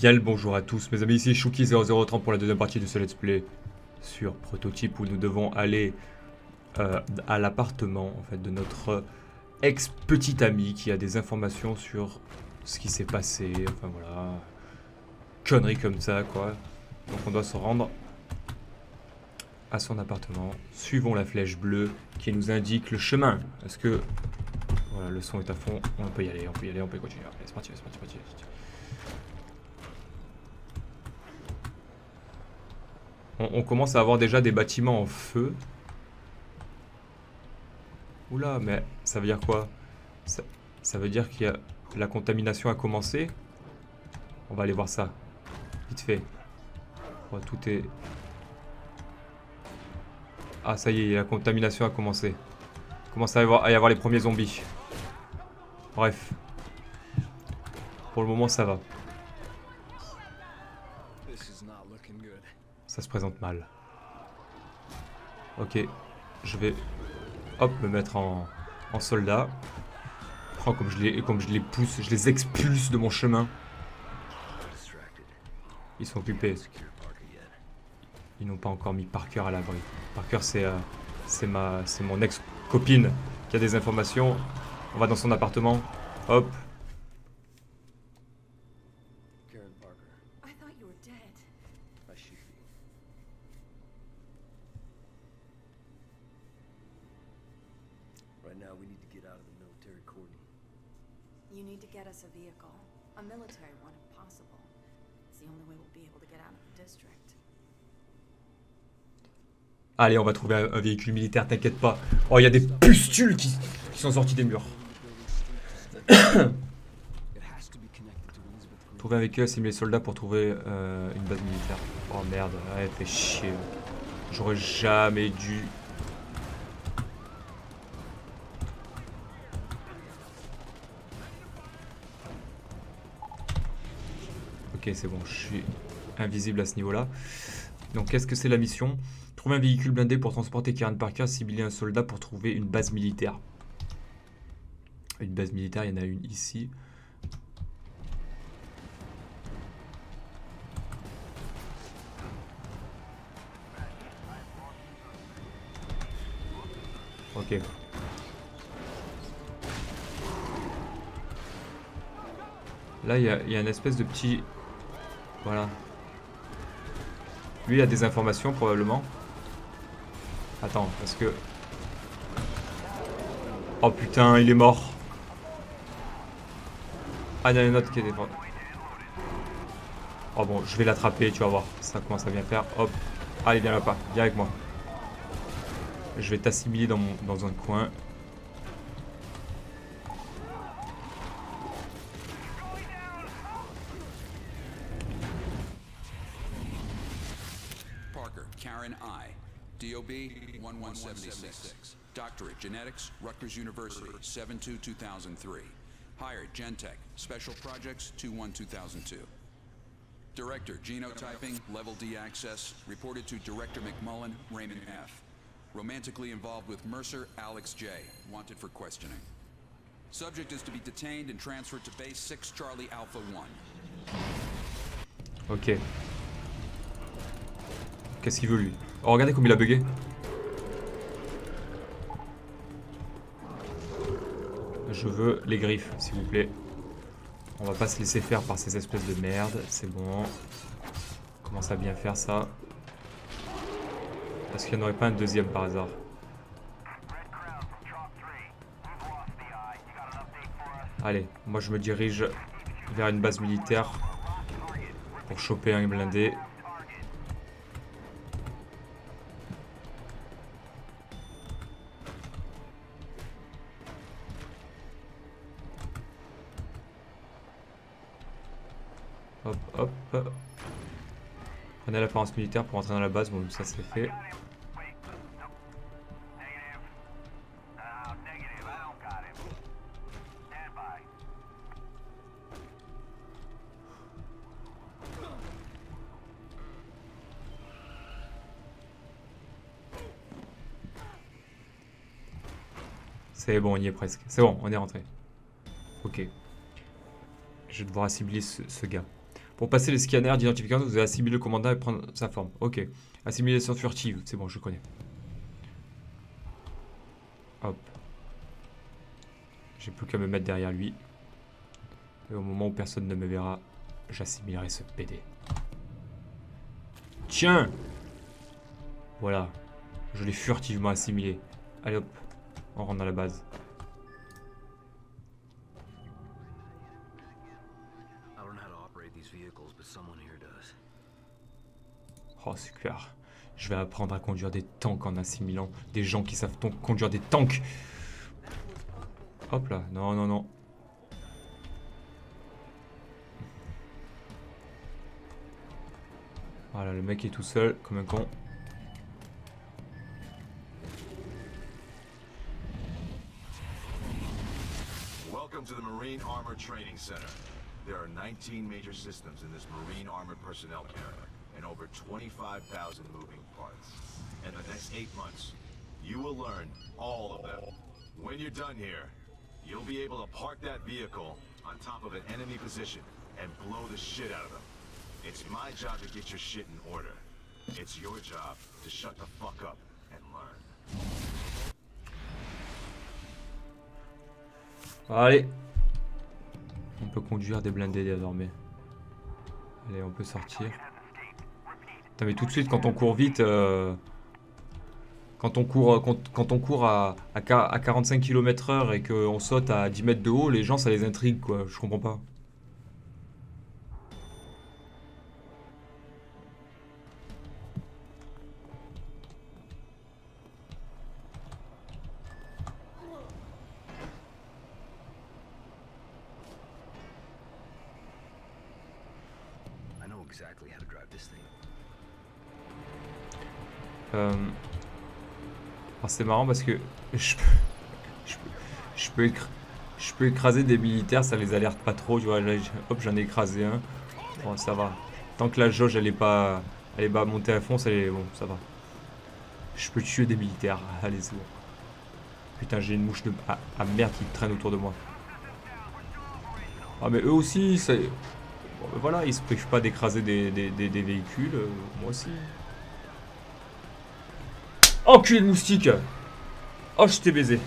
Bien bonjour à tous mes amis, ici Shuki0030 pour la deuxième partie de ce let's play sur Prototype où nous devons aller euh, à l'appartement en fait, de notre ex-petite amie qui a des informations sur ce qui s'est passé, enfin voilà, conneries comme ça quoi. Donc on doit se rendre à son appartement, suivons la flèche bleue qui nous indique le chemin. Est-ce que... Voilà, le son est à fond, on peut y aller, on peut y aller, on peut continuer. Allez, c'est parti, c'est parti, c'est parti. c'est parti. On, commence à avoir déjà des bâtiments en feu. Oula, mais ça veut dire quoi? Ça, veut dire qu'il y a la contamination a commencé? On va aller voir ça. Vite fait. Oh, tout est... Ah, ça y est, la contamination a commencé. Il commence à y avoir les premiers zombies. Bref. Pour le moment, ça va. Ça se présente mal. Ok. Je vais, hop, me mettre en, en soldat. Oh, comme je les, comme je les pousse, je les expulse de mon chemin. Ils sont occupés. Ils n'ont pas encore mis Parker à l'abri. Parker, c'est euh, c'est ma, c'est mon ex-copine qui a des informations. On va dans son appartement. Hop. Now, we need to get out of the military Courtney. You need to get us a vehicle. A military one if possible. It's the only way we'll be able to get out of the district. Allez, on va trouver un, véhicule militaire, t'inquiète pas. Oh, il y a des pustules qui, qui sont sortis des murs. Trouver un véhicule, assimiler les soldats pour trouver euh, une base militaire. Oh merde, ouais, fait chier. J'aurais jamais dû. C'est bon, je suis invisible à ce niveau-là. Donc, qu'est-ce que c'est la mission? Trouver un véhicule blindé pour transporter Karen Parker, cibler un soldat pour trouver une base militaire. Une base militaire, il y en a une ici. Ok. Là, il y, y a une espèce de petit... Voilà. Lui, il a des informations, probablement. Attends, parce que... Oh putain, il est mort. Ah, il y en a une autre qui est défendue. Oh bon, je vais l'attraper, tu vas voir. Ça commence à bien faire. Hop. Allez, viens là-bas. Viens avec moi. Je vais t'assimiler dans, mon- dans un coin. 1176. Doctorate Genetics, Rutgers University, 72 2003. Hired Gentech, Special Projects 21 2002. Director Genotyping, Level D Access, reported to Director McMullen, Raymond F. Romantically involved with Mercer, Alex J. Wanted for questioning. Subject is to be detained and transferred to Base 6 Charlie Alpha 1. Ok. Qu'est-ce qu'il veut lui Oh, regardez comme il a bugué. Je veux les griffes, s'il vous plaît. On va pas se laisser faire par ces espèces de merde. C'est bon. On commence à bien faire ça. Est-ce qu'il n'y en aurait pas un deuxième par hasard Allez, moi je me dirige vers une base militaire pour choper un blindé. Hop. Prenez l'apparence militaire pour entrer dans la base. Bon, ça c'est fait. C'est bon, on y est presque. C'est bon, on est rentré. Ok. Je vais devoir assimiler ce, ce gars. Pour passer les scanners d'identification, vous avez assimilé le commandant et prendre sa forme. Ok. Assimilation furtive, c'est bon, je connais. Hop. J'ai plus qu'à me mettre derrière lui. Et au moment où personne ne me verra, j'assimilerai ce PD. Tiens Voilà. Je l'ai furtivement assimilé. Allez hop. On rentre dans la base. Oh, super. Je vais apprendre à conduire des tanks en assimilant des gens qui savent conduire des tanks. Hop là. Non, non, non. Voilà, le mec est tout seul, comme un con. Welcome to the Marine Armor Training Center. There are 19 major systems in this Marine Armored Personnel Carrier and over 25,000 moving parts. In the next eight months, you will learn all of them. When you're done here, you'll be able to park that vehicle on top of an enemy position and blow the shit out of them. It's my job to get your shit in order. It's your job to shut the fuck up and learn. Allez. On peut conduire des blindés désormais. Allez, on peut sortir. Mais tout de suite, quand on court vite... euh, Quand on court, quand, on court à, à, à 45 km heure et qu'on saute à 10 mètres de haut, les gens, ça les intrigue, quoi. Je comprends pas. C'est marrant parce que je peux, je peux, je peux, écraser des militaires, ça les alerte pas trop, tu vois. Hop, j'en ai écrasé un. Bon, ça va. Tant que la jauge elle est pas, elle est pas montée à fond, ça est bon, ça va. Je peux tuer des militaires, allez c'est bon. Putain, j'ai une mouche de ah, ah, merde qui traîne autour de moi. Ah mais eux aussi, c'est voilà, ils se privent pas d'écraser des, des- des- des véhicules, euh, moi aussi. Enculé de moustique Oh, je t'ai baisé.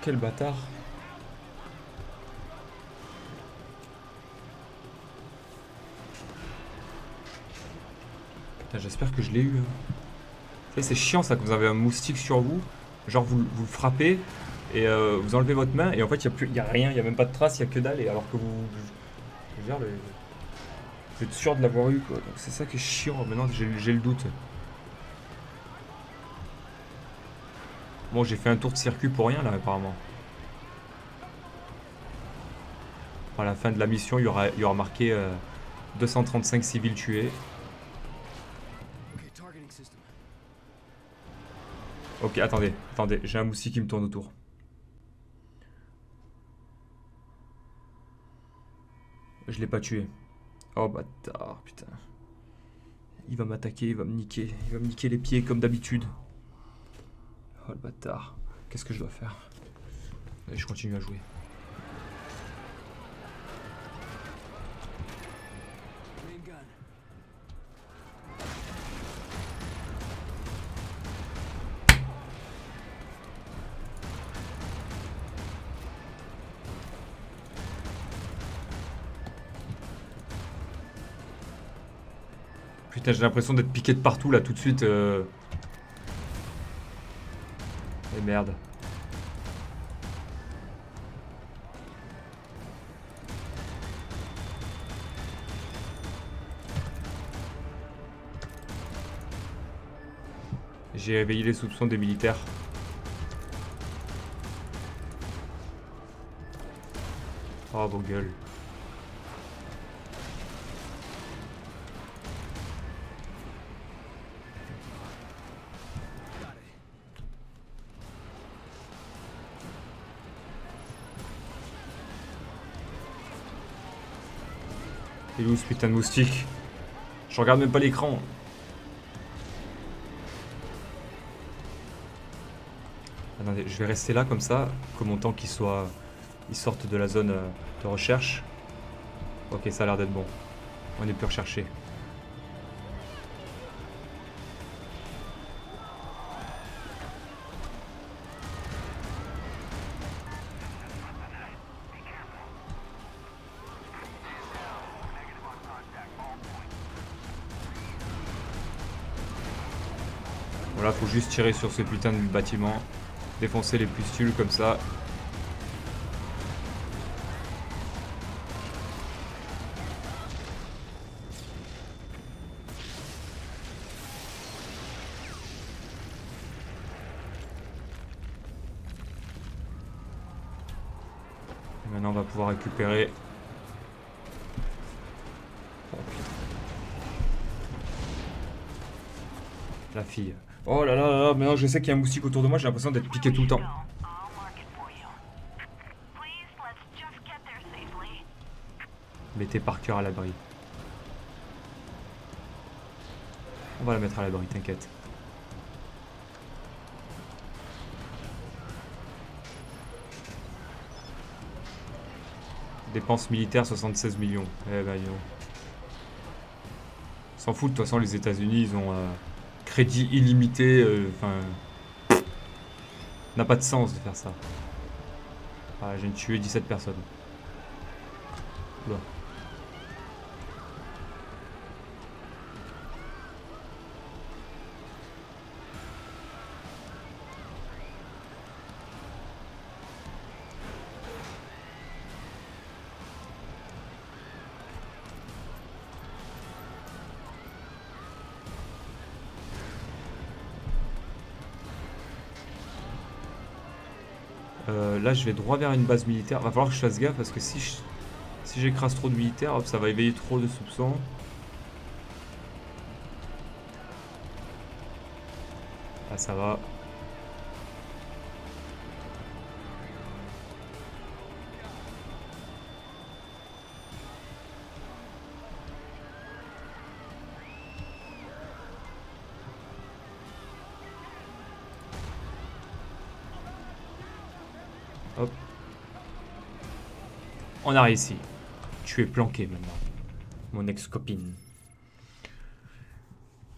Quel bâtard. Putain, j'espère que je l'ai eu. hein. C'est chiant ça que vous avez un moustique sur vous. Genre vous, vous le frappez et euh, vous enlevez votre main et en fait il n'y a, plus- y a rien, il n'y a même pas de trace, il n'y a que dalle. Et alors que vous... Je veux dire, le- vous êtes sûr de l'avoir eu quoi. Donc c'est ça qui est chiant. Maintenant j'ai le doute. Bon j'ai fait un tour de circuit pour rien là apparemment. À la fin de la mission il y aura, il y aura marqué euh, 235 civils tués. Ok attendez, attendez, j'ai un moustique qui me tourne autour. Je l'ai pas tué. Oh bâtard, putain. Il va m'attaquer, il va me niquer. Il va me niquer les pieds comme d'habitude. Oh le bâtard. Qu'est-ce que je dois faire? Allez, je continue à jouer. J'ai l'impression d'être piqué de partout là tout de suite. euh. Et merde. J'ai éveillé les soupçons des militaires. Oh vos gueules. putain de moustique. Je regarde même pas l'écran. Attendez, je vais rester là comme ça, que mon temps qu'il soit. Ils sortent de la zone euh, de recherche. Ok, ça a l'air d'être bon. On est plus recherché. Juste tirer sur ce putain de bâtiment. Défoncer les pustules comme ça. Maintenant, on va pouvoir récupérer. Oh. La fille. Oh là là là là, maintenant je sais qu'il y a un moustique autour de moi, j'ai l'impression d'être piqué tout le temps. Mettez Parker à l'abri. On va la mettre à l'abri, t'inquiète. Dépenses militaires 76 millions. Eh ben. S'en fout, de toute façon, les États-Unis, ils ont euh, crédit illimité. euh, Enfin. n'a pas de sens de faire ça. Ah, j'ai tué 17 personnes. Oula. Je vais droit vers une base militaire. Va falloir que je fasse gaffe parce que si je- si j'écrase trop de militaires, hop, ça va éveiller trop de soupçons. Là, ça va. Hop. On a réussi. Tu es planqué maintenant. Mon ex-copine.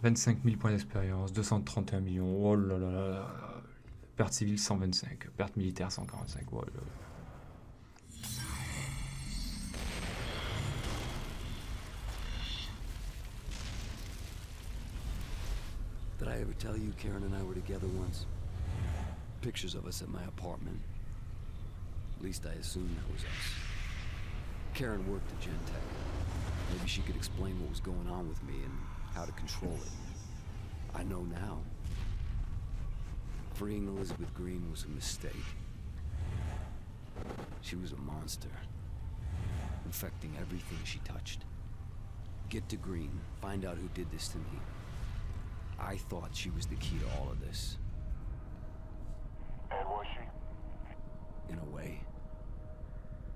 25 000 points d'expérience, 231 millions. Oh là là là là. Perte civile 125, perte militaire 145. Oh là là. Did I ever tell you Karen and I were together once? Pictures of us at my apartment. At least I assumed that was us. Karen worked at Gentech. Maybe she could explain what was going on with me and how to control it. I know now. Freeing Elizabeth Green was a mistake. She was a monster. Infecting everything she touched. Get to Green. Find out who did this to me. I thought she was the key to all of this.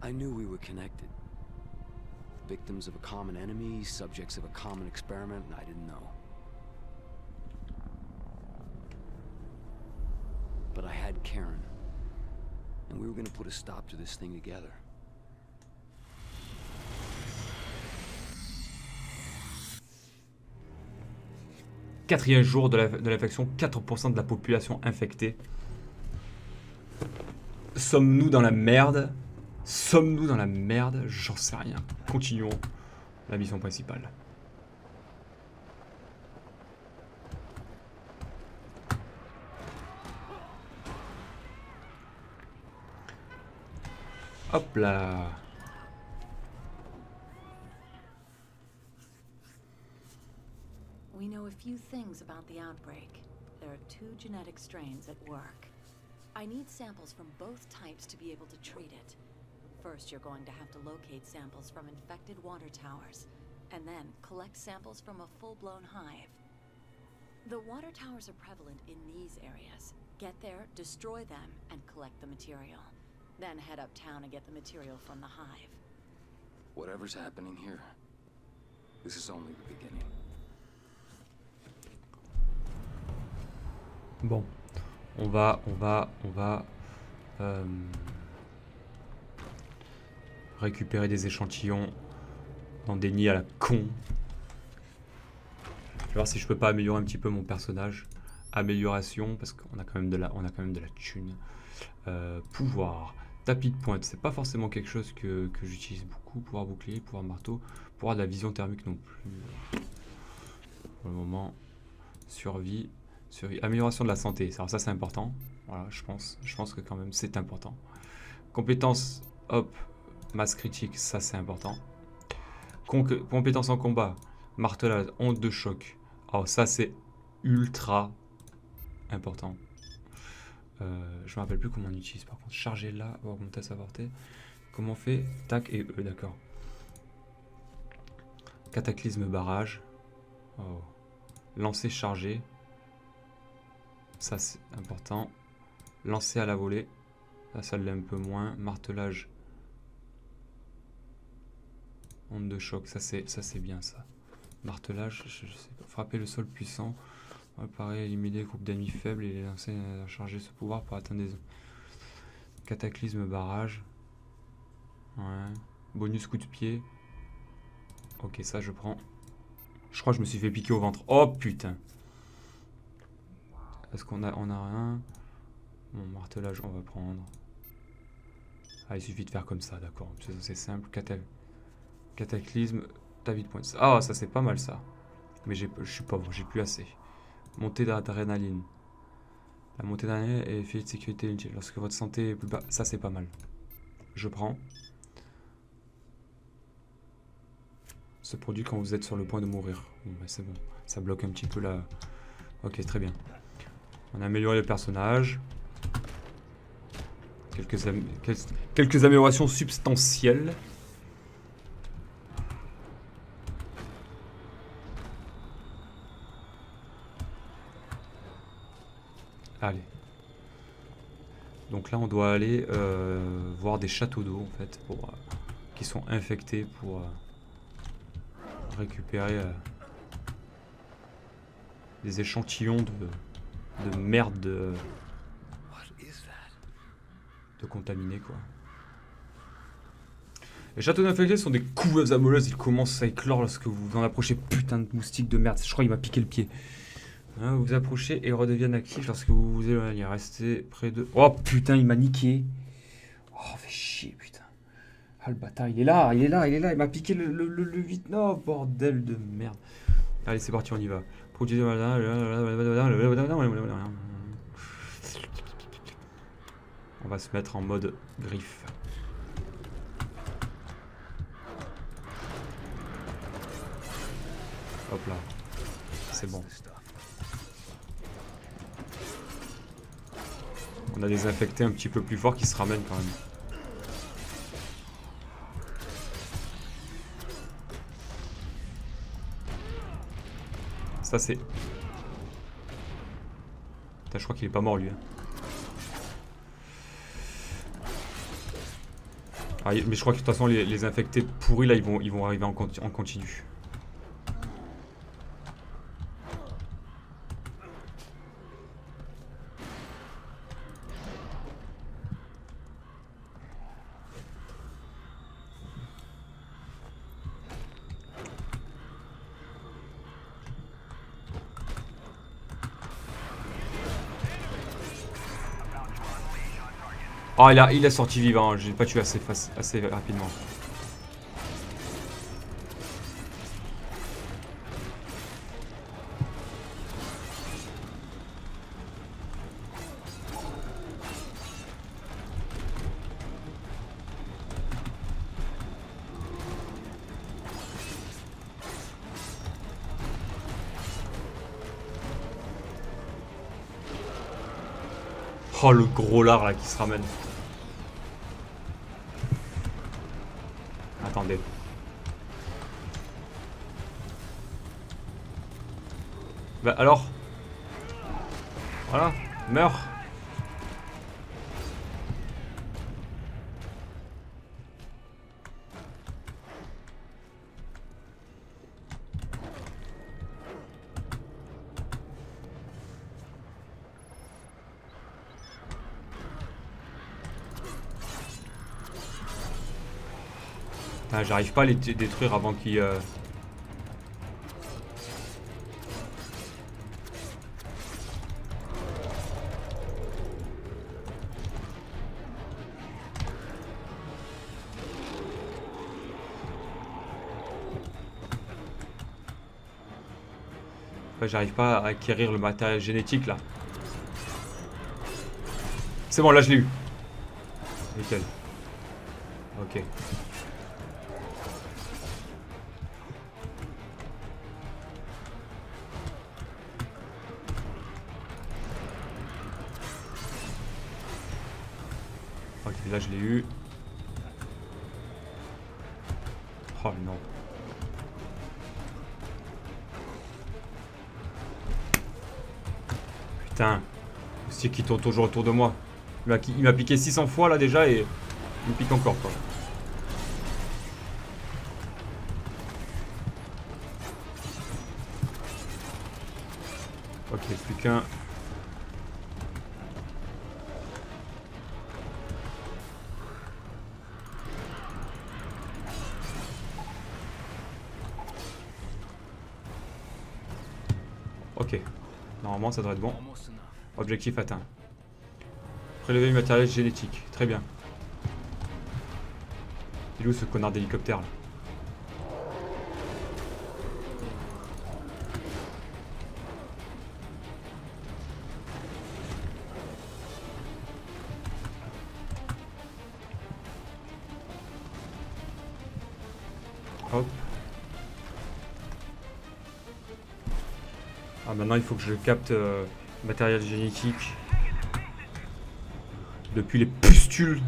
I knew we were connected. Victims of a common enemy, subjects of a common experiment, and I didn't know. But I had Karen. And we were gonna put a stop to this thing together. Quatrième jour de l'infection, 4% de la population infectée. Sommes-nous dans la merde? Sommes-nous dans la merde? J'en sais rien. Continuons la mission principale. Hop là We know a few things about the outbreak. There are two genetic strains at work. I need samples from both types to be able to treat it. First, you're going to have to locate samples from infected water towers, and then collect samples from a full-blown hive. The water towers are prevalent in these areas. Get there, destroy them, and collect the material. Then head uptown and get the material from the hive. Whatever's happening here, this is only the beginning. Bon, on va, on va, on va. euh, récupérer des échantillons dans des nids à la con. Je vais voir si je peux pas améliorer un petit peu mon personnage. Amélioration, parce qu'on a quand même de la, on a quand même de la thune. Euh, pouvoir, tapis de pointe, c'est pas forcément quelque chose que, que j'utilise beaucoup. Pouvoir bouclier, pouvoir marteau, pouvoir de la vision thermique non plus. Pour le moment, survie, survie. Amélioration de la santé, ça c'est important. Voilà, je pense, je pense que quand même c'est important. Compétence, hop, masse critique, ça c'est important. compétence en combat, martelage, onde de choc. Alors ça c'est ultra important. Euh, je me rappelle plus comment on utilise par contre. Charger là, augmenter sa portée. Comment on fait? Tac et E, d'accord. Cataclysme barrage. Oh. Lancer chargé. Ça c'est important. Lancer à la volée. Là ça l'est un peu moins. Martelage. Onde de choc, ça c'est ça c'est bien ça. Martelage. Frapper le sol puissant. Réparer, éliminer groupe d'ennemis faibles et lancer à charger ce pouvoir pour atteindre des cataclysme barrage. Ouais. Bonus coup de pied. Ok, ça je prends. Je crois que je me suis fait piquer au ventre. Oh putain. Est-ce qu'on a, on a rien? Mon martelage, on va prendre. Ah, il suffit de faire comme ça, d'accord. C'est simple. Cataclysme, David Points. Ah, ça c'est pas mal ça. Mais je suis pauvre, j'ai plus assez. Montée d'adrénaline. La montée d'adrénaline est effet de sécurité. Lorsque votre santé est plus bas, ça c'est pas mal. Je prends. Ce produit quand vous êtes sur le point de mourir. Bah, c'est bon. Ça bloque un petit peu la... Ok, très bien. On a amélioré le personnage. Quelques améliorations substantielles. Allez. Donc là, on doit aller euh, voir des châteaux d'eau, en fait, euh, qui sont infectés pour euh, récupérer des échantillons de, de merde de, de contaminés, quoi. Les châteaux d'infectés sont des couveuses amoureuses, ils commencent à éclore lorsque vous en approchez. Putain de moustique de merde, je crois qu'il m'a piqué le pied. Hein, vous approchez et redeviennent actifs lorsque vous vous éloignez. Restez près de... Oh putain, il m'a niqué. Oh, fait chier, putain. Ah, le bâtard, il est là, il est là, il est là. Il m'a piqué le, le, le, vite. Non, bordel de merde. Allez, c'est parti, on y va. On va se mettre en mode griffe. Hop là. C'est bon. On a des infectés un petit peu plus forts qui se ramènent quand même. Ça c'est... je crois qu'il est pas mort lui. Hein. Ah, mais je crois que de toute façon les, infectés pourris là ils vont, ils vont arriver en continu. Oh, il a, sorti vivant. J'ai pas tué assez, assez rapidement. Oh le gros lard là qui se ramène. Attendez. Bah alors Voilà, meurs J'arrive pas à les détruire avant qu'ils... Euh... J'arrive pas à acquérir le matériel génétique là. C'est bon, là je l'ai eu. Nickel. Ok. Eu. Oh non. Putain. C'est qui tourne toujours autour de moi. Il m'a piqué 600 fois là déjà et il me pique encore quoi. Ça devrait être bon. Objectif atteint. Prélever le matériel génétique. Très bien. Il est où ce connard d'hélicoptère là? Ah maintenant il faut que je capte euh, matériel génétique depuis les pustules.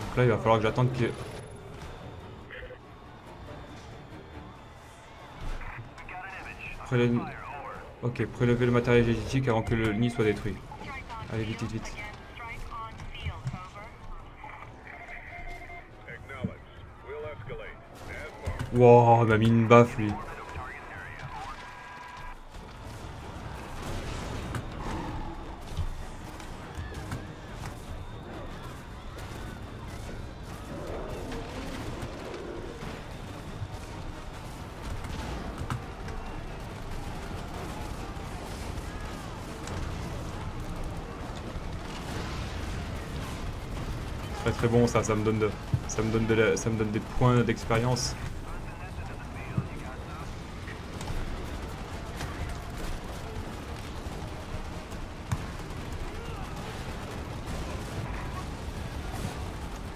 Donc là, il va falloir que j'attende que... Ok, prélever le matériel génétique avant que le nid soit détruit. Allez, vite, vite, vite. Wow, il m'a mis une baffe, lui. Très bon ça, ça me donne de, ça me donne de ça me donne des points d'expérience.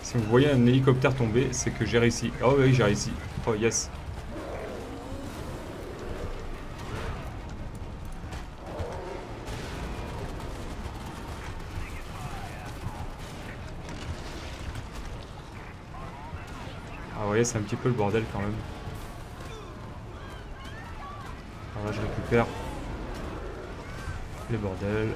Si vous voyez un hélicoptère tomber, c'est que j'ai réussi. Oh oui, j'ai réussi. Oh yes. C'est un petit peu le bordel quand même. Alors là, je récupère les bordels.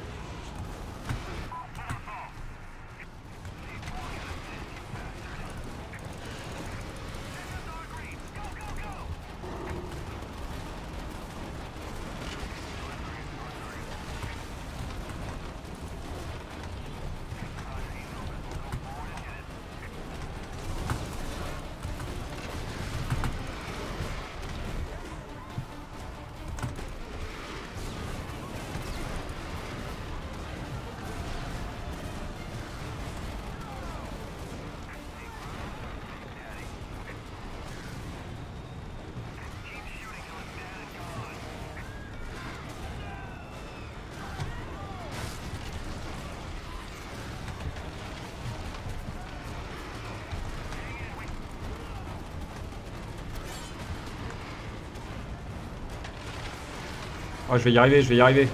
Oh, je vais y arriver, je vais y arriver.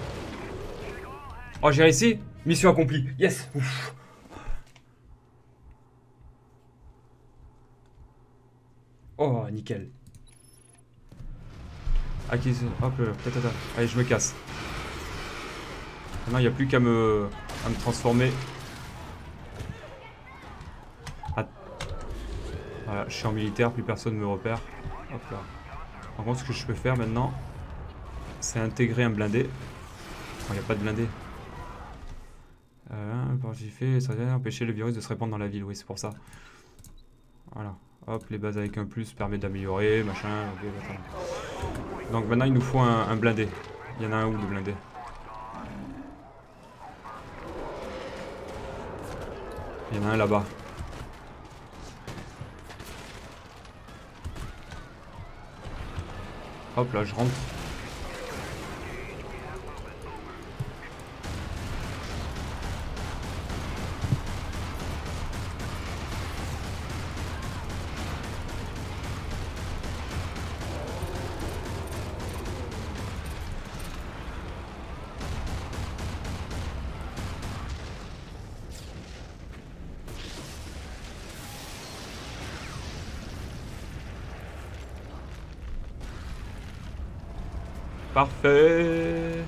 Oh, j'ai réussi. Mission accomplie. Yes. Oh, nickel. Acquisition. Hop, peut-être. Allez, je me casse. Maintenant, il n'y a plus qu'à me... À me transformer. Ah. Voilà, je suis en militaire, plus personne me repère. Hop là. Par contre, ce que je peux faire maintenant, c'est intégrer un blindé. Il n'y a pas de blindé. Euh, fait, ça va empêcher le virus de se répandre dans la ville, oui, c'est pour ça. Voilà. Hop, les bases avec un plus permet d'améliorer, machin. Donc maintenant il nous faut un, un blindé. Il y en a un où de blindé Il y en a un là-bas. Hop là, je rentre. Allez.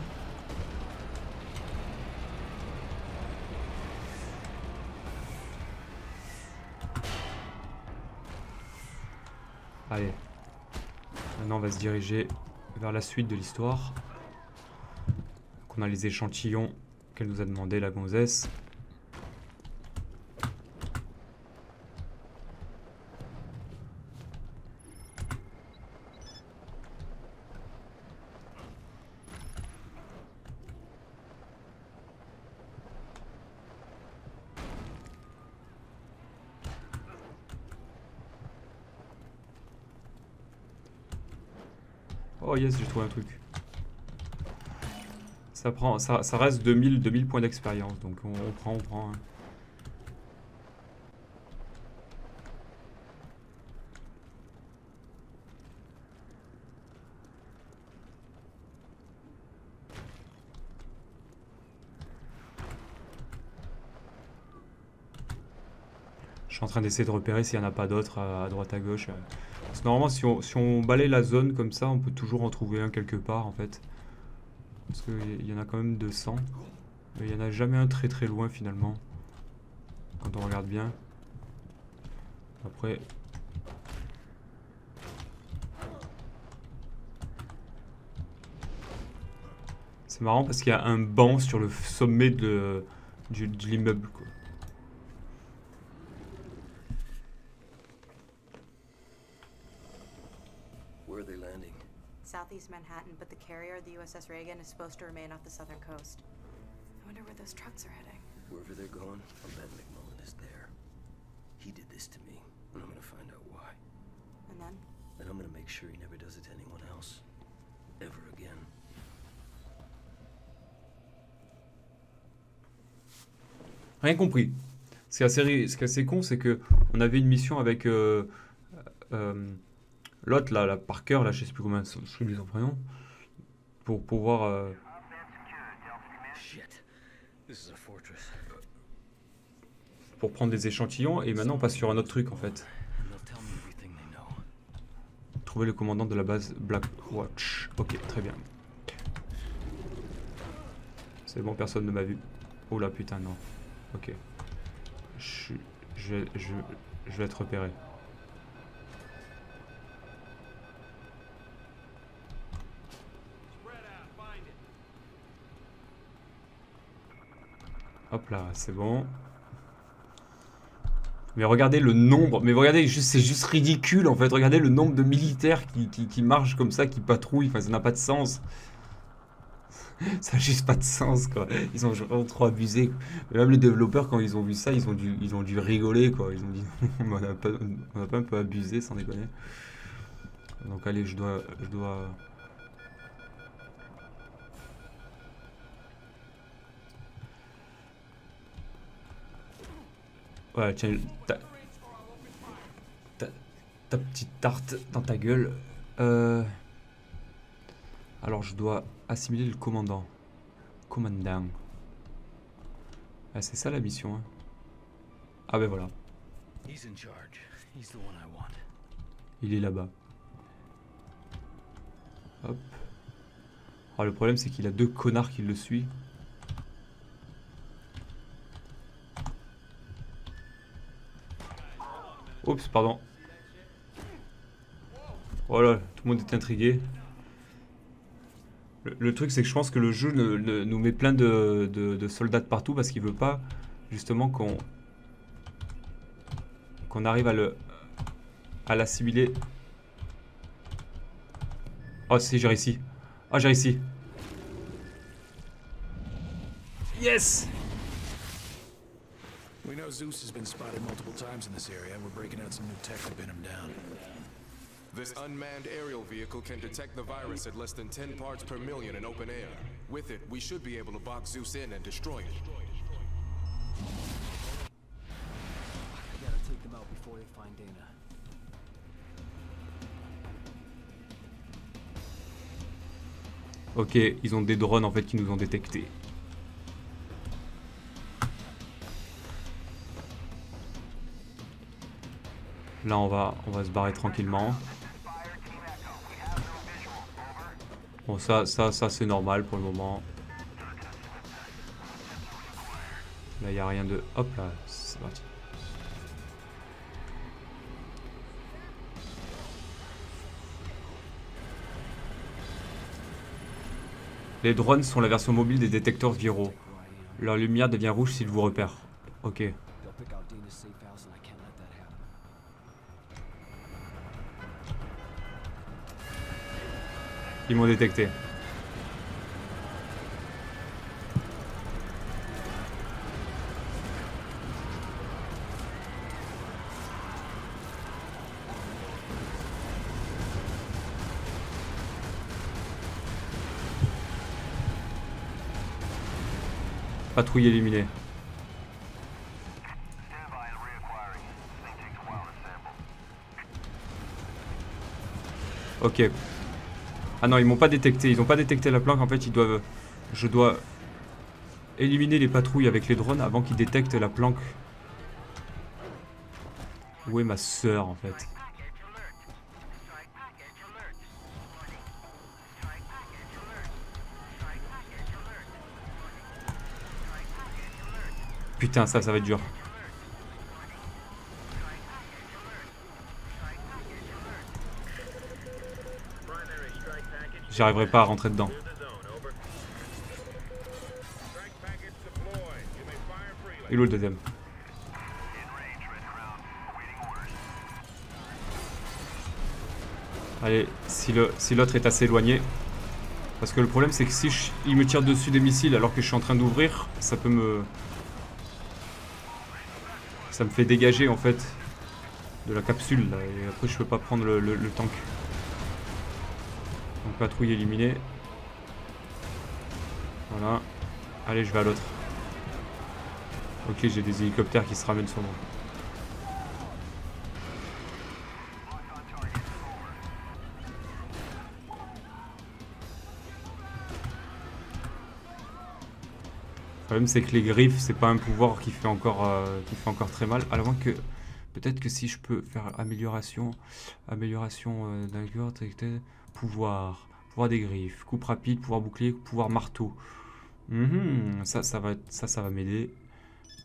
Maintenant, on va se diriger vers la suite de l'histoire. On a les échantillons qu'elle nous a demandé, la gonzesse. Oh yes, j'ai trouvé un truc. Ça prend, ça, reste 2000, 2000 points d'expérience, donc on, prend, on prend. Hein. Je suis en train d'essayer de repérer s'il n'y en a pas d'autres à, à droite à gauche. Parce que normalement, si on, si on balaye la zone comme ça, on peut toujours en trouver un quelque part en fait. Parce qu'il y en a quand même 200. Mais il n'y en a jamais un très très loin finalement. Quand on regarde bien. Après. C'est marrant parce qu'il y a un banc sur le sommet de, de l'immeuble. quoi. Manhattan, but the carrier, the USS Reagan, is supposed to remain off the southern coast. I wonder where those trucks are heading. Wherever they're going, I'll bet McMullen is there. He did this to me, and I'm gonna find out why. And then? Then I'm gonna make sure he never does it to anyone else. Ever again. Rien compris. Ce qui est assez, ri- ce qui est assez con, c'est que on avait une mission avec euh, euh, l'autre, là, la Parker, là, je sais plus comment je plus son prénom, pour pouvoir. euh, pour prendre des échantillons, et maintenant on passe sur un autre truc en fait. Trouver le commandant de la base Blackwatch. Ok, très bien. C'est bon, personne ne m'a vu. Oh là, putain, non. Ok. Je, suis- je, vais- je, je vais être repéré. Hop là, c'est bon. Mais regardez le nombre, mais regardez, c'est juste ridicule en fait. Regardez le nombre de militaires qui, marchent comme ça, qui patrouillent. Enfin, ça n'a pas de sens. Ça n'a juste pas de sens quoi. Ils ont vraiment trop abusé. Même les développeurs, quand ils ont vu ça, ils ont dû, ils ont dû rigoler quoi. Ils ont dit, on a pas, pas un peu abusé sans déconner. Donc allez, je dois, je dois. Ouais, tiens, ta, ta, ta petite tarte dans ta gueule. Euh, alors, je dois assimiler le commandant. Commandant. Ah, c'est ça la mission. Hein. Ah ben voilà, il est là-bas. Hop. Alors le problème c'est qu'il a deux connards qui le suivent. Oups, pardon. Voilà, tout le monde est intrigué. Le, truc, c'est que je pense que le jeu ne- nous met plein de soldats de partout parce qu'il veut pas justement qu'on qu'on arrive à le à l'assimiler. Oh si, j'ai réussi. Oh, j'ai réussi. Yes We know Zeus has been spotted multiple times in this area. We're breaking out some new tech to pin him down. This unmanned aerial vehicle can detect the virus at less than 10 parts per million in open air. With it, we should be able to box Zeus in and destroy it. I gotta take them out before they find Dana. Ok, ils ont des drones en fait qui nous ont détectés. Là on va se barrer tranquillement. Bon ça ça ça c'est normal pour le moment. Là il n'y a rien de... Hop là, c'est parti. Les drones sont la version mobile des détecteurs viraux. Leur lumière devient rouge s'ils vous repèrent. Ok. Ils m'ont détecté. Patrouille éliminée. Ok. Ah non, ils m'ont pas détecté. Ils ont pas détecté la planque. En fait, ils doivent. Je dois éliminer les patrouilles avec les drones avant qu'ils détectent la planque. Où est ma sœur en fait? Putain, ça, ça va être dur. J'arriverai pas à rentrer dedans. Et où le deuxième? Allez, si l'autre si est assez éloigné. Parce que le problème c'est que si je- il me tire dessus des missiles alors que je suis en train d'ouvrir, ça peut me... Ça me fait dégager en fait de la capsule là, et après je peux pas prendre le tank. Donc patrouille éliminée. Voilà. Allez, je vais à l'autre. Ok, j'ai des hélicoptères qui se ramènent sur moi. Le problème c'est que les griffes c'est pas un pouvoir qui fait encore euh, qui fait encore très mal. À moins que peut-être que si je peux faire amélioration amélioration euh, d'un pouvoir pouvoir des griffes, coupe rapide, pouvoir bouclier, pouvoir marteau. Mhm, ça ça va ça ça va m'aider.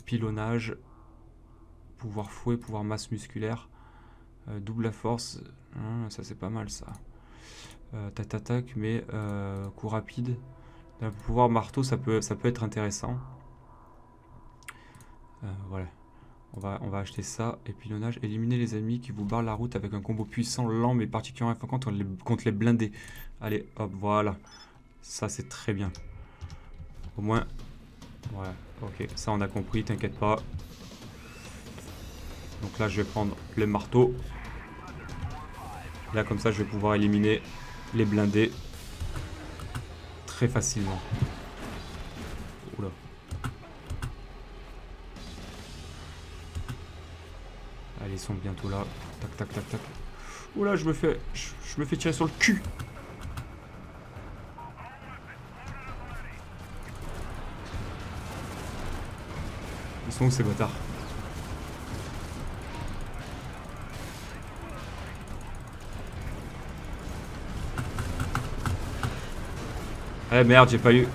Pilonnage, pouvoir fouet, pouvoir masse musculaire, euh, double la force. Hum, ça c'est pas mal ça. Euh, tac mais euh, coup rapide. Un pouvoir marteau, ça peut, ça peut être intéressant. Euh, voilà. On va, acheter ça. Et pilonnage, éliminer les ennemis qui vous barrent la route avec un combo puissant, lent mais particulièrement efficace contre les, contre les blindés. Allez, hop, voilà. Ça, c'est très bien. Au moins, voilà. Ok, ça, on a compris, t'inquiète pas. Donc là, je vais prendre le marteau. Là, comme ça, je vais pouvoir éliminer les blindés très facilement. Allez, ils sont bientôt là. Tac, tac, tac, tac. Oula, je me fais, je, je me fais tirer sur le cul. Ils sont où ces bâtards? Eh merde, j'ai pas eu.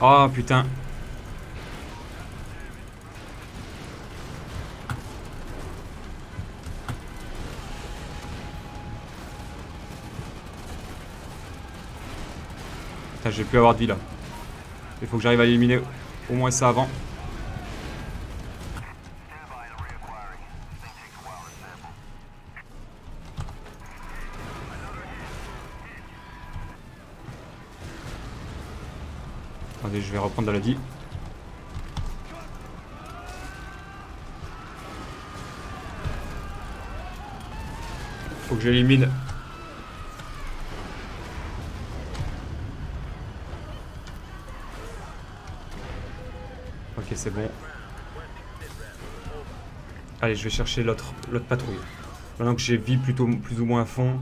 Oh putain. je vais plus avoir de vie là. Il faut que j'arrive à éliminer au moins ça avant. Attendez, je vais reprendre de la vie. Faut que j'élimine c'est bon. Allez, je vais chercher l'autre patrouille. Maintenant que j'ai vie plutôt plus ou moins à fond.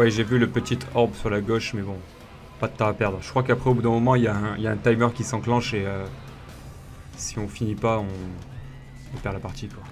Ouais, j'ai vu le petit orbe sur la gauche, mais bon, pas de temps à perdre. Je crois qu'après, au bout d'un moment, il y, a un- timer qui s'enclenche et euh, si on finit pas, on, on perd la partie, quoi.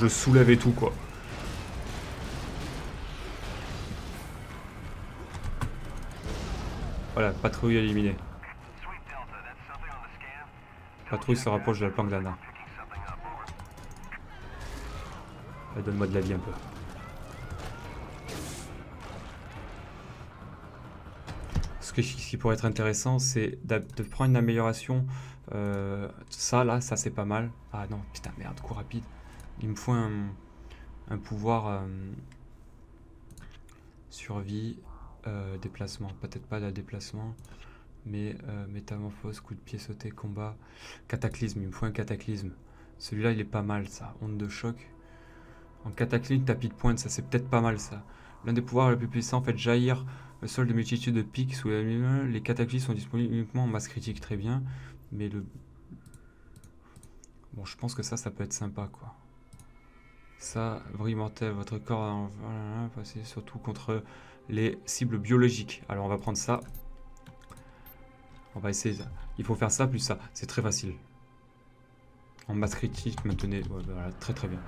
Je soulève tout, quoi. Voilà, patrouille éliminée. Patrouille se rapproche de la planque d'Anna. Donne-moi de la vie un peu. Ce, ce qui pourrait être intéressant, c'est de prendre une amélioration. euh, ça, là, ça c'est pas mal. Ah non, putain, merde, coup rapide. Il me faut un, pouvoir euh, survie, euh, déplacement. Peut-être pas de déplacement, mais euh, métamorphose, coup de pied sauté, combat, cataclysme. Il me faut un cataclysme. Celui-là, il est pas mal, ça. Onde de choc. En cataclysme, tapis de pointe, ça c'est peut-être pas mal, ça. L'un des pouvoirs les plus puissants, fait jaillir le sol de multitude de pics sous la lumière. Les cataclysmes sont disponibles uniquement en masse critique, très bien. Mais le... Bon, je pense que ça, ça peut être sympa, quoi. Ça, vrille mortel, votre corps, passez surtout contre les cibles biologiques. Alors, on va prendre ça. On va essayer ça. Il faut faire ça plus ça. C'est très facile. En masse critique, maintenez. voilà, très très bien.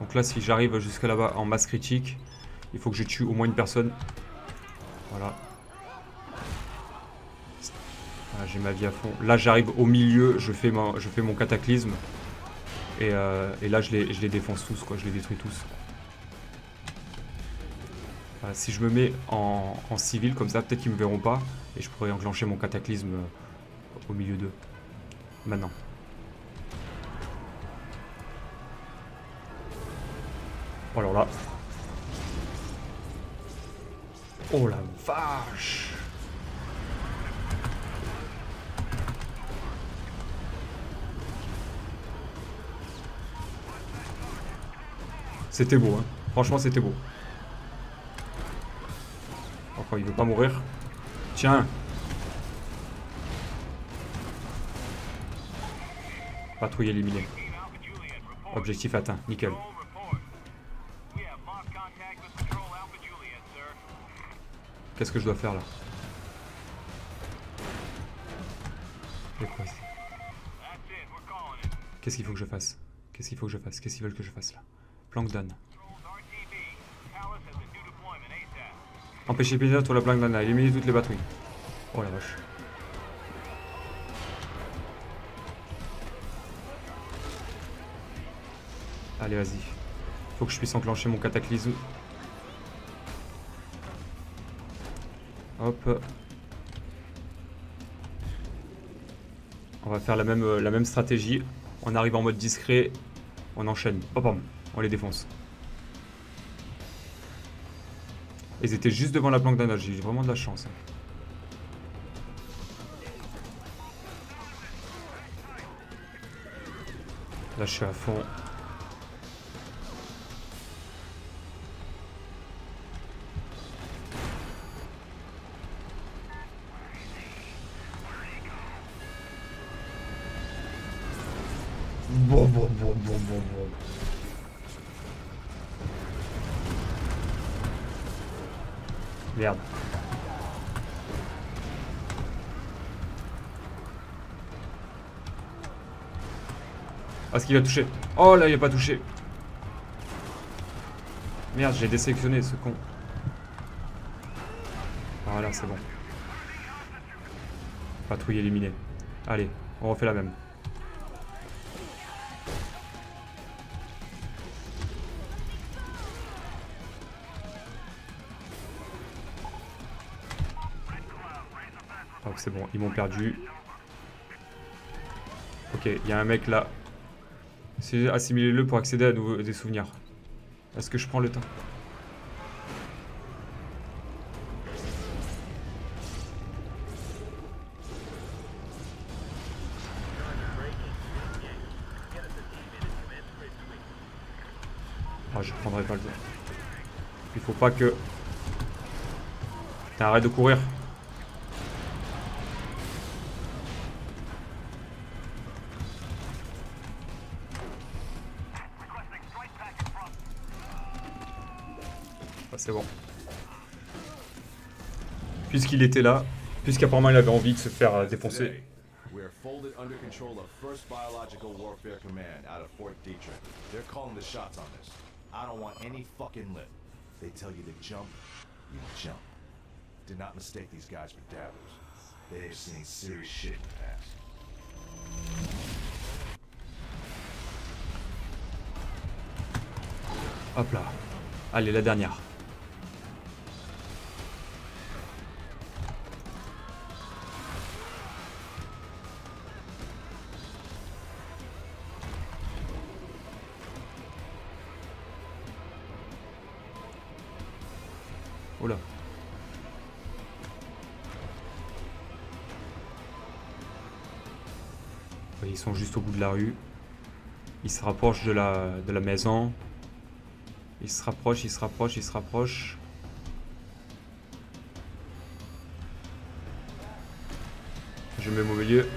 Donc là, si j'arrive jusqu'à là-bas en masse critique, il faut que je tue au moins une personne. Voilà. Voilà, j'ai ma vie à fond. Là, j'arrive au milieu, je fais, je fais mon cataclysme. Et, euh, et là, je les, défonce tous, quoi. Je les détruis tous. Voilà, si je me mets en, civil comme ça, peut-être qu'ils me verront pas. Et je pourrais enclencher mon cataclysme euh, au milieu d'eux. Maintenant. Oh alors là. Oh la vache C'était beau, hein. Franchement, c'était beau. Enfin, il veut pas mourir. Tiens Patrouille éliminée. Objectif atteint, nickel. Qu'est-ce que je dois faire là? Qu'est-ce qu'il faut que je fasse? Qu'est-ce qu'il faut que je fasse? Qu'est-ce qu'ils veulent que je fasse là? Empêcher les pilotes sur la planque d'âne. Éliminer toutes les batteries. Oh la vache. Allez, vas-y. Faut que je puisse enclencher mon cataclysme. Hop. On va faire la même, euh, la même stratégie. On arrive en mode discret. On enchaîne. Hop, hop, on les défonce. Ils étaient juste devant la planque d'un J'ai vraiment de la chance. hein. Là, je suis à fond. Ah, qu'il a touché. Oh là, il a pas touché. Merde, j'ai désélectionné ce con. Voilà, c'est bon. Patrouille éliminée. Allez, on refait la même. Donc c'est bon, ils m'ont perdu. Ok, il y a un mec là. C'est assimiler-le pour accéder à nouveau des souvenirs. Est-ce que je prends le temps Ah, je prendrai pas le temps. Il faut pas que... Arrête de courir. Puisqu'il était là, puisqu'apparemment il avait envie de se faire euh, défoncer. We are folded under control of 1st Biological Warfare Command out of Fort Detrick. They're calling the shots on this. I don't want any fucking lip. They tell you to jump, you jump. Do not mistake these guys for dabbers. They have seen serious shit in the past. Hop là. Allez, la dernière. Oh là. Ils sont juste au bout de la rue. Ils se rapprochent de la, de la maison. Ils se rapprochent, ils se rapprochent, ils se rapprochent. Je me mets au milieu.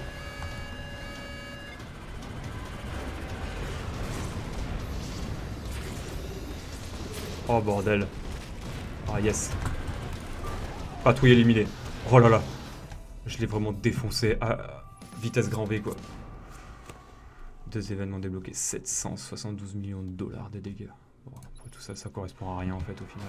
Oh bordel. Ah yes. Patrouille éliminée. Oh là là. Je l'ai vraiment défoncé à vitesse grand V quoi. Deux événements débloqués. 772 millions de dollars de dégâts. Bon, après tout ça, ça correspond à rien en fait au final.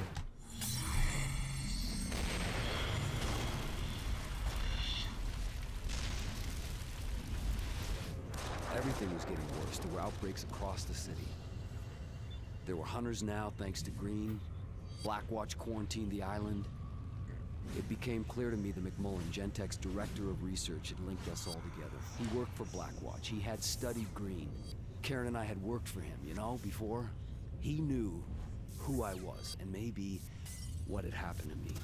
Everything was getting worse. There were outbreaks across the city. There were hunters now, thanks to Green. Blackwatch quarantined the island. It became clear to me that McMullen, Gentech's director of research, had linked us all together. He worked for Blackwatch. He had studied Green. Karen and I had worked for him, you know, before. He knew who I was and maybe what had happened to me.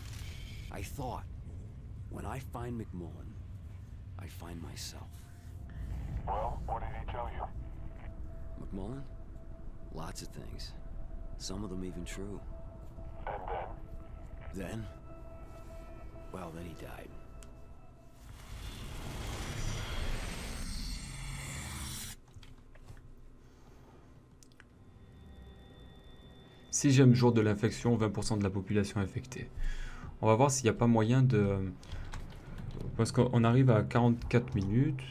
I thought, when I find McMullen, I find myself. Well, what did he tell you? McMullen? Lots of things. Some of them even true. And then? Well, then he died. Sixième jour de l'infection, 20% de la population infectée. On va voir s'il n'y a pas moyen de... Parce qu'on arrive à 44 minutes.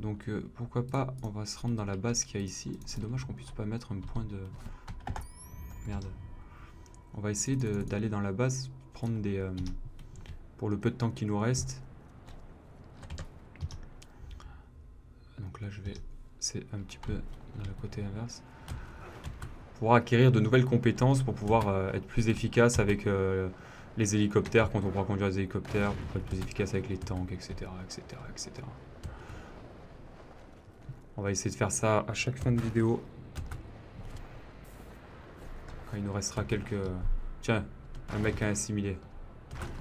Donc euh, pourquoi pas, on va se rendre dans la base qu'il y a ici. C'est dommage qu'on puisse pas mettre un point de... Merde. On va essayer d'aller dans la base, prendre des... euh, pour le peu de temps qui nous reste. Donc là je vais... C'est un petit peu dans le côté inverse pour acquérir de nouvelles compétences, pour pouvoir euh, être plus efficace avec euh, les hélicoptères, quand on pourra conduire des hélicoptères, pour être plus efficace avec les tanks, etc., etc., etc. On va essayer de faire ça à chaque fin de vidéo. Il nous restera quelques... Tiens, un mec à assimiler.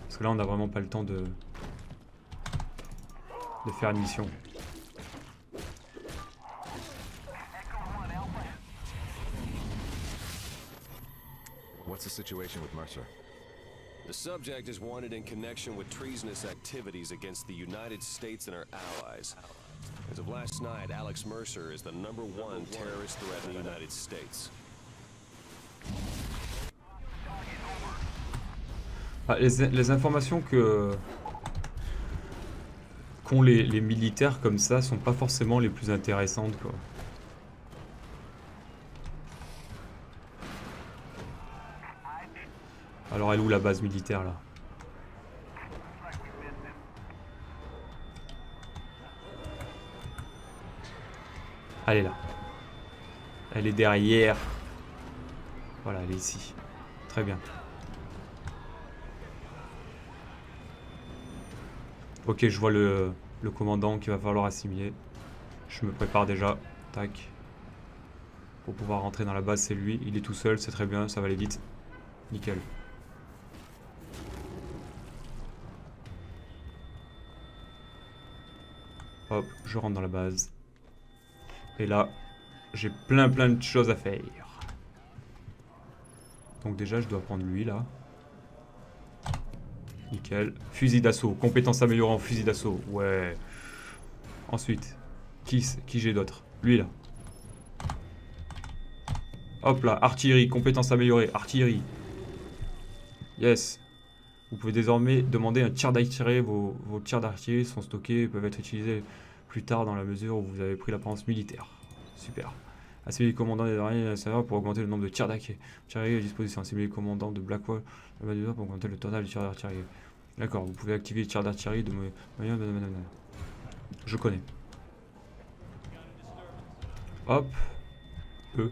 Parce que là, on n'a vraiment pas le temps de... de faire une mission. What's the situation with Mercer? The subject is wanted in connection with treasonous activities against the United States and our allies. As of last night, Alex Mercer is the number one terrorist threat in the United States. Ah, les, informations que qu'ont les, les militaires comme ça sont pas forcément les plus intéressantes quoi. Alors elle est où la base militaire là? Elle est là. Elle est derrière. Voilà, elle est ici. Très bien. Ok, je vois le, commandant qu'il va falloir assimiler. Je me prépare déjà. Tac. Pour pouvoir rentrer dans la base, c'est lui. Il est tout seul, c'est très bien, ça va aller vite. Nickel. Hop, je rentre dans la base. Et là, j'ai plein plein de choses à faire. Donc déjà, je dois prendre lui là. Nickel. Fusil d'assaut. Compétence améliorée en fusil d'assaut. Ouais. Ensuite, qui, qui j'ai d'autre? Lui là. Hop là, artillerie, compétence améliorée, artillerie. Yes. Vous pouvez désormais demander un tir d'artillerie. Vos, vos tirs d'artillerie sont stockés et peuvent être utilisés plus tard dans la mesure où vous avez pris l'apparence militaire. Super. Assimiler le commandant des derniers serveurs pour augmenter le nombre de tirs d'artillerie à disposition. Assimiler le commandant de Blackwall pour augmenter le total de tirs d'artillerie. D'accord, vous pouvez activer le tir d'artillerie de moyen. Je connais. Hop. E.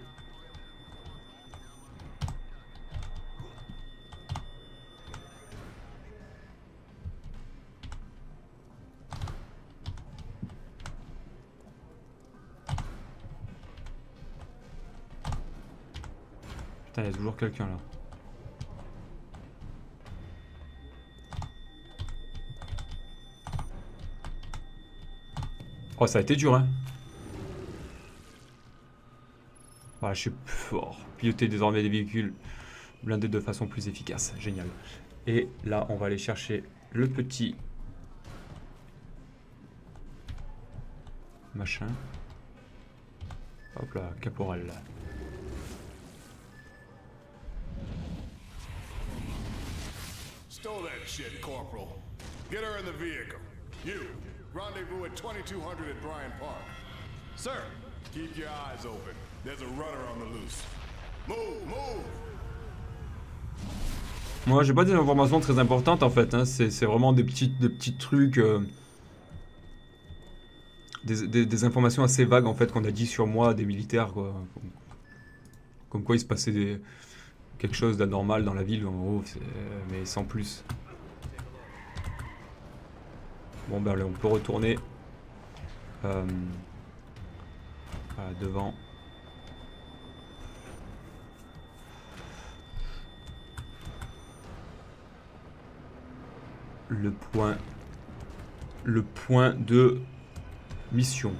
Il y a toujours quelqu'un là. Oh, ça a été dur, hein. Voilà, je suis fort. Piloter désormais des véhicules blindés de façon plus efficace. Génial. Et là, on va aller chercher le petit machin. Hop là, caporal. Là. Get her in the vehicle. You, rendezvous at 2200 at Bryant Park. Sir, keep your eyes open. There's a runner on the loose. Move, move! Moi, j'ai pas des informations très importantes en fait. Hein. C'est vraiment des petits, des petits trucs. Euh, des, des, des, informations assez vagues en fait qu'on a dit sur moi, des militaires quoi. Comme quoi il se passait des, quelque chose d'anormal dans la ville en gros, mais sans plus. Bon ben là on peut retourner euh, devant. Le point, le point de mission.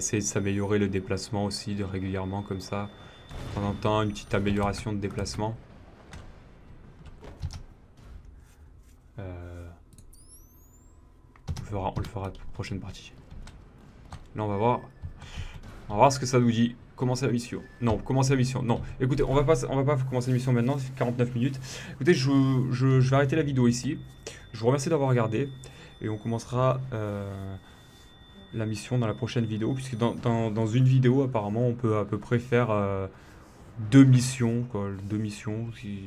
Essayer de s'améliorer le déplacement aussi de régulièrement comme ça. De temps en temps, une petite amélioration de déplacement. Euh, on, le fera, on pour la prochaine partie. Là, on va voir. On va voir ce que ça nous dit. Commencer la mission? Non, commencer la mission? Non. Écoutez, on va pas, on va pas commencer la mission maintenant. C'est 49 minutes. Écoutez, je, vais arrêter la vidéo ici. Je vous remercie d'avoir regardé. Et on commencera... Euh, la mission dans la prochaine vidéo, puisque dans, dans, dans, une vidéo, apparemment, on peut à peu près faire euh, deux missions, quoi, deux missions. Si,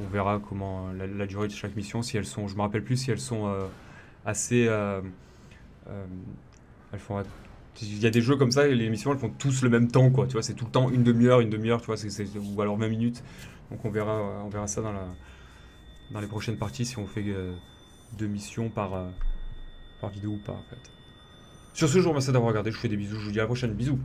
on verra comment la, la, durée de chaque mission, si elles sont, je me rappelle plus si elles sont euh, assez, euh, euh elles font, il y a des jeux comme ça, les missions elles font tous le même temps, quoi. Tu vois, c'est tout le temps une demi-heure, une demi-heure, tu vois, c'est, ou alors 20 minutes. Donc on verra, on verra ça dans la, dans les prochaines parties si on fait euh, deux missions par par vidéo ou pas en fait. Sur ce, je vous remercie d'avoir regardé, je vous fais des bisous, je vous dis à la prochaine, bisous